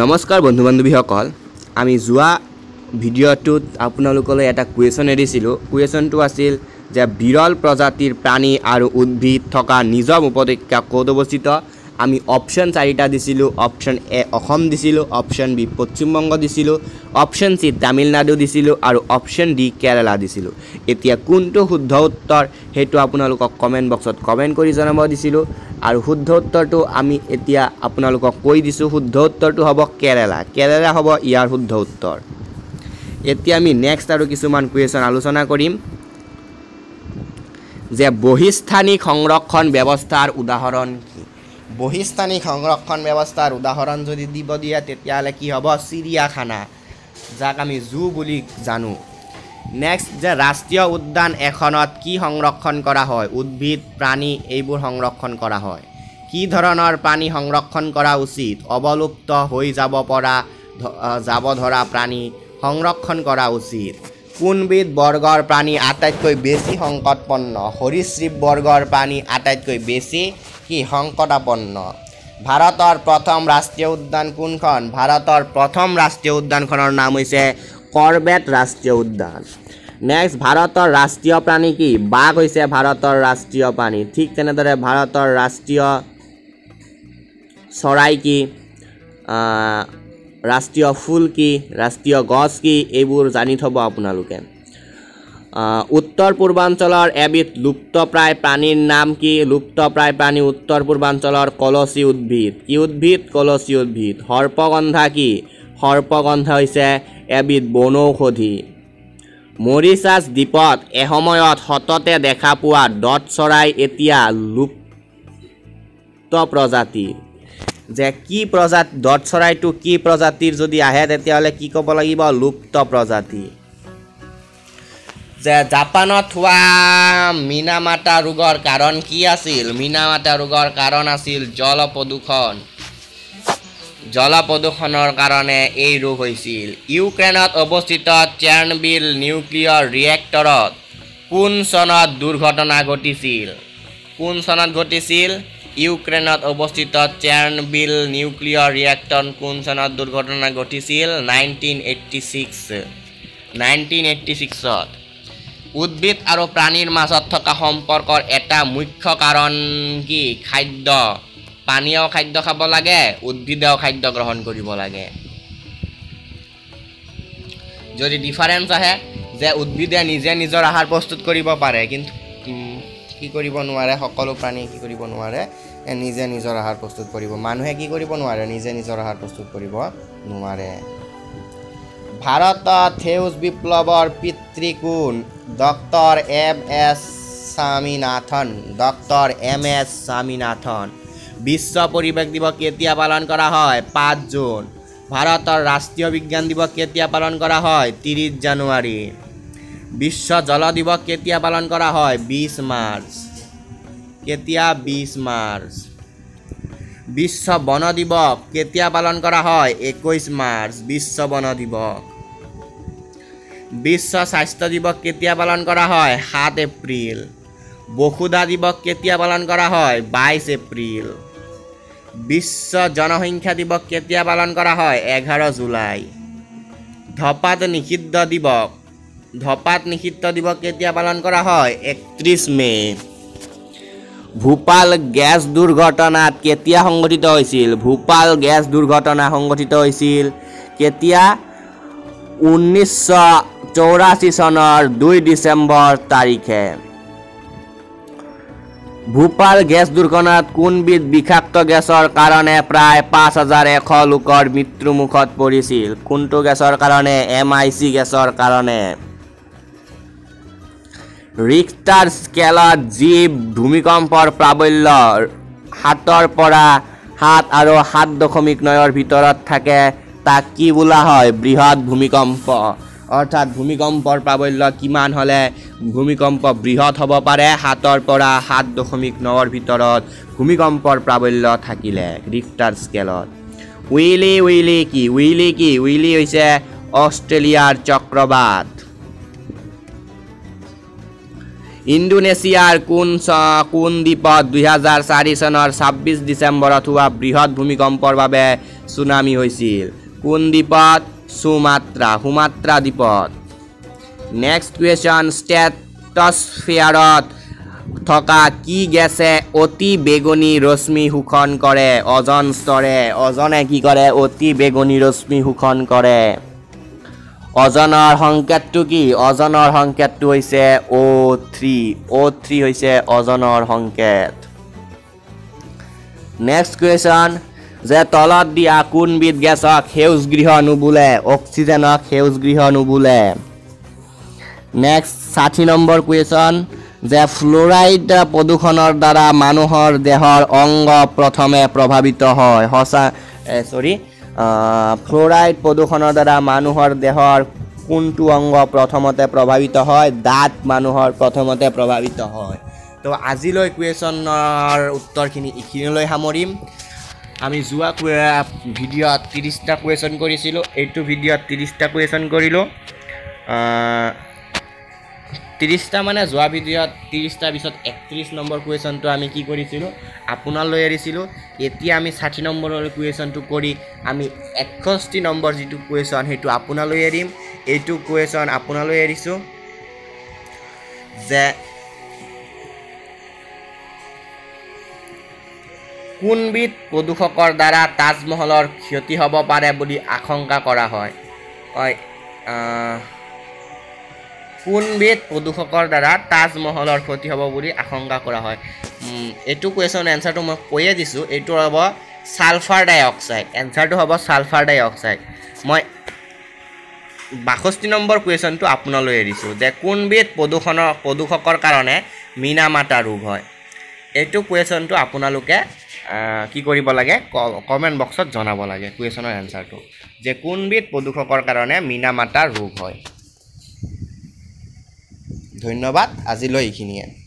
নমস্কাৰ বন্ধু বান্ধৱীসকল আমি যোৱা ভিডিঅ'টোত আপোনালোকলৈ এটা কুৱেশ্যন এৰিছিলোঁ। কুৱেশ্যনটো আছিল যে বিৰল প্ৰজাতিৰ প্ৰাণী আৰু উদ্ভিদ থকা নিজম উপত্যকা ক'ত অৱস্থিত? আমি অপশ্যন চাৰিটা দিছিলোঁ অপশ্যন এ অসম দিছিলোঁ অপশ্যন বি পশ্চিমবংগ দিছিলোঁ অপশ্যন চি তামিলনাডু দিছিলোঁ আৰু অপশ্যন ডি কেৰালা দিছিলোঁ। এতিয়া কোনটো শুদ্ধ উত্তৰ সেইটো আপোনালোকক কমেণ্ট বক্সত কমেণ্ট কৰি জনাব দিছিলোঁ। আৰু শুদ্ধ উত্তৰটো আমি এতিয়া আপোনালোকক কৈ দিছোঁ শুদ্ধ উত্তৰটো হ'ব কেৰেলা। কেৰেলা হ'ব ইয়াৰ শুদ্ধ উত্তৰ। এতিয়া আমি নেক্সট আৰু কিছুমান কুৱেশ্যন আলোচনা কৰিম। যে বহিস্থানিক সংৰক্ষণ ব্যৱস্থাৰ উদাহৰণ কি? বহিস্থানিক সংৰক্ষণ ব্যৱস্থাৰ উদাহৰণ যদি দিব দিয়ে তেতিয়াহ'লে কি হ'ব? চিৰিয়াখানা। যাক আমি জু বুলি জানো। নেক্সট যে ৰাষ্ট্ৰীয় উদ্যান এখনত কি সংৰক্ষণ কৰা হয়? উদ্ভিদ প্ৰাণী এইবোৰ সংৰক্ষণ কৰা হয়। কি ধৰণৰ প্ৰাণী সংৰক্ষণ কৰা উচিত? অৱলুপ্ত হৈ যাব পৰা যাব ধৰা প্ৰাণী সংৰক্ষণ কৰা উচিত। কোনবিধ বৰ্গৰ প্ৰাণী আটাইতকৈ বেছি সংকটপন্ন? সৰীসৃপ বৰ্গৰ প্ৰাণী আটাইতকৈ বেছি কি সংকটাপন্ন? ভাৰতৰ প্ৰথম ৰাষ্ট্ৰীয় উদ্যান কোনখন? ভাৰতৰ প্ৰথম ৰাষ্ট্ৰীয় উদ্যানখনৰ নাম হৈছে কৰবেট ৰাষ্ট্ৰীয় উদ্যান। নেক্সট ভাৰতৰ ৰাষ্ট্ৰীয় প্ৰাণী কি? বাঘ হৈছে ভাৰতৰ ৰাষ্ট্ৰীয় প্ৰাণী। ঠিক তেনেদৰে ভাৰতৰ ৰাষ্ট্ৰীয় চৰাই কি? ৰাষ্ট্ৰীয় ফুল কি ৰাষ্ট্ৰীয় গছ কি এইবোৰ জানি থ'ব আপোনালোকে। উত্তৰ পূৰ্বাঞ্চলৰ এবিধ লুপ্তপ্ৰায় প্ৰাণীৰ নাম কি? লুপ্তপ্ৰায় প্ৰাণী উত্তৰ পূৰ্বাঞ্চলৰ কলচী উদ্ভিদ। কি উদ্ভিদ? কলচী উদ্ভিদ। সৰ্পগন্ধা কি? সৰ্পগন্ধা হৈছে এবিধ বনৌষধি মৰিচাছ দ্বীপত এসময়ত সততে দেখা পোৱা দত চৰাই এতিয়া লুপ্ত প্ৰজাতিৰ যে কি প্ৰজাতি দত চৰাইটো কি প্ৰজাতিৰ যদি আহে তেতিয়াহ'লে কি ক'ব লাগিব? লুপ্ত প্ৰজাতি। যে জাপানত হোৱা মিনামাটা ৰোগৰ কাৰণ কি আছিল? মিনামাটা ৰোগৰ কাৰণ আছিল জল প্ৰদূষণ। জল প্ৰদূষণৰ কাৰণে এই ৰোগ হৈছিল। ইউক্ৰেইনত অৱস্থিত চেৰ্নবিল নিউক্লিয়াৰ ৰিয়েক্টৰত কোন চনত দুৰ্ঘটনা ঘটিছিল? কোন চনত ঘটিছিল? ইউক্ৰেইনত অৱস্থিত চেৰ্নবিল নিউক্লিয়াৰ ৰিয়েক্টৰ কোন চনত দুৰ্ঘটনা ঘটিছিল? Nineteen eighty six nineteen eighty ছিক্সত উদ্ভিদ আৰু প্ৰাণীৰ মাজত থকা সম্পৰ্কৰ এটা মুখ্য কাৰণ কি? খাদ্য। পানীয় খাদ্য খাব লাগে উদ্ভিদেও খাদ্য গ্ৰহণ কৰিব লাগে। যদি ডিফাৰেঞ্চ আহে যে উদ্ভিদে নিজে নিজৰ আহাৰ প্ৰস্তুত কৰিব পাৰে কিন্তু কি কৰিব নোৱাৰে, সকলো প্ৰাণীয়ে কি কৰিব নোৱাৰে নিজে নিজৰ আহাৰ প্ৰস্তুত কৰিব। মানুহে কি কৰিব নোৱাৰে, নিজে নিজৰ আহাৰ প্ৰস্তুত কৰিব নোৱাৰে। ভাৰতত সেউজ বিপ্লৱৰ পিতৃ কোন doctor M S Swaminathan, doctor M S Swaminathan. বিশ্ব পৰিৱেশ দিৱস কেতিয়া পালন কৰা হয়? পাঁচ জুন। ভাৰতৰ ৰাষ্ট্ৰীয় বিজ্ঞান দিৱস কেতিয়া পালন কৰা হয়? ত্ৰিছ জানুৱাৰী। বিশ্ব জল দিৱস কেতিয়া পালন কৰা হয়? বিছ মাৰ্চ। কেতিয়া বিছ মাৰ্চ? বিশ্ব বন দিৱস কেতিয়া পালন কৰা হয়? একৈছ মাৰ্চ, বিশ্ব বন দিৱস। বিশ্ব স্বাস্থ্য দিৱস কেতিয়া পালন কৰা হয়? সাত এপ্ৰিল। বসুধা দিৱস কেতিয়া পালন কৰা হয়? বাইছ এপ্ৰিল। বিশ্ব জনসংখ্যা দিৱস কেতিয়া পালন কৰা হয়? এঘাৰ জুলাই। ধপাত নিষিদ্ধ দিৱস। ধপাত নিষিদ্ধ দিৱস কেতিয়া পালন কৰা হয়? একত্ৰিছ মে' ভূপাল গেছ দুৰ্ঘটনাত কেতিয়া সংঘটিত হৈছিল? ভূপাল গেছ দুৰ্ঘটনা সংঘটিত হৈছিল কেতিয়া? ঊনৈছশ চৌৰাশী চনৰ দুই ডিচেম্বৰ তাৰিখে। ভূপাল গেছ দুৰ্ঘটনাত কোনবিধ বিষাক্ত গেছৰ কাৰণে প্ৰায় পাঁচ হাজাৰ এশ লোকৰ মৃত্যুমুখত পৰিছিল? কোনটো গেছৰ কাৰণে? এম আই চি গেছৰ কাৰণে। ৰিক্টাৰ স্কেলত যি ভূমিকম্পৰ প্ৰাবল্য সাতৰ পৰা সাত আৰু সাত দশমিক নয়ৰ ভিতৰত থাকে তাক কি বোলা হয়? বৃহৎ ভূমিকম্প। অৰ্থাৎ ভূমিকম্পৰ প্ৰাবল্য কিমান হ'লে ভূমিকম্প বৃহৎ হ'ব পাৰে? সাতৰ পৰা সাত দশমিক নৰ ভিতৰত ভূমিকম্পৰ প্ৰাবল্য থাকিলে ৰিক্টাৰ স্কেলত। উইলি উইলি কি? উইলি কি? উইলি হৈছে অষ্ট্ৰেলিয়াৰ চক্ৰবাত। ইণ্ডোনেছিয়াৰ কোন কোন দ্বীপত দুহেজাৰ চাৰি চনৰ ছাব্বিছ ডিচেম্বৰত হোৱা বৃহৎ ভূমিকম্পৰ বাবে চুনামি হৈছিল? কোন দ্বীপত? সুমাত্ৰা সুমাত্ৰা দ্বীপত। নেক্সট কুৱেশ্যন ষ্টেটছফেয়াৰত থকা কি গেছে অতি বেগুনী ৰশ্মি শোষণ কৰে? অজন স্তৰে অজনে কি কৰে? অতি বেগুনী ৰশ্মি শোষণ কৰে। অজনৰ সংকেতটো কি? অজনৰ সংকেতটো হৈছে অ' থ্ৰী অ' থ্ৰী হৈছে অজনৰ সংকেত। নেক্সট কুৱেশ্যন যে তলত দিয়া কোনবিধ গেছক সেউজ গৃহ নুবোলে? অক্সিজেনক সেউজ গৃহ নুবোলে। নেক্সট ষাঠি নম্বৰ কুৱেশ্যন যে ফ্ল'ৰাইড প্ৰদূষণৰ দ্বাৰা মানুহৰ দেহৰ অংগ প্ৰথমে প্ৰভাৱিত হয়। সঁচা চৰি ফ্ল'ৰাইড প্ৰদূষণৰ দ্বাৰা মানুহৰ দেহৰ কোনটো অংগ প্ৰথমতে প্ৰভাৱিত হয়? দাঁত মানুহৰ প্ৰথমতে প্ৰভাৱিত হয়। তো আজিলৈ কুৱেশ্যনৰ উত্তৰখিনি এইখিনিলৈ সামৰিম। আমি যোৱা ভিডিঅ'ত ত্ৰিছটা কুৱেশ্যন কৰিছিলোঁ। এইটো ভিডিঅ'ত ত্ৰিছটা কুৱেশ্যন কৰিলোঁ। ত্ৰিছটা মানে যোৱা ভিডিঅ'ত ত্ৰিছটাৰ পিছত একত্ৰিছ নম্বৰ কুৱেশ্যনটো আমি কি কৰিছিলোঁ? আপোনালৈ এৰিছিলোঁ। এতিয়া আমি ষাঠি নম্বৰৰ কুৱেশ্যনটো কৰি আমি এষষ্ঠি নম্বৰ যিটো কুৱেশ্যন সেইটো আপোনালৈ এৰিম। এইটো কুৱেশ্যন আপোনালৈ এৰিছোঁ যে কোনবিধ প্ৰদূষকৰ দ্বাৰা তাজমহলৰ ক্ষতি হ'ব পাৰে বুলি আশংকা কৰা হয়? হয় কোনবিধ প্ৰদূষকৰ দ্বাৰা তাজমহলৰ ক্ষতি হ'ব বুলি আশংকা কৰা হয়? এইটো কুৱেশ্যন এনচাৰটো মই কৈয়ে দিছোঁ। এইটো হ'ব ছালফাৰ ডাই অক্সাইড এনচাৰটো হ'ব ছালফাৰ ডাই অক্সাইড মই বাষষ্ঠি নম্বৰ কুৱেশ্যনটো আপোনালৈ এৰিছোঁ যে কোনবিধ প্ৰদূষণৰ প্ৰদূষকৰ কাৰণে মীনা মাতা ৰোগ হয়? এইটো কুৱেশ্যনটো আপোনালোকে কি কৰিব লাগে? কমেণ্ট বক্সত জনাব লাগে কুৱেশ্যনৰ এনচাৰটো যে কোনবিধ প্ৰদূষকৰ কাৰণে মীনা মাতা ৰোগ হয়? ধন্যবাদ। আজিলৈ এইখিনিয়ে।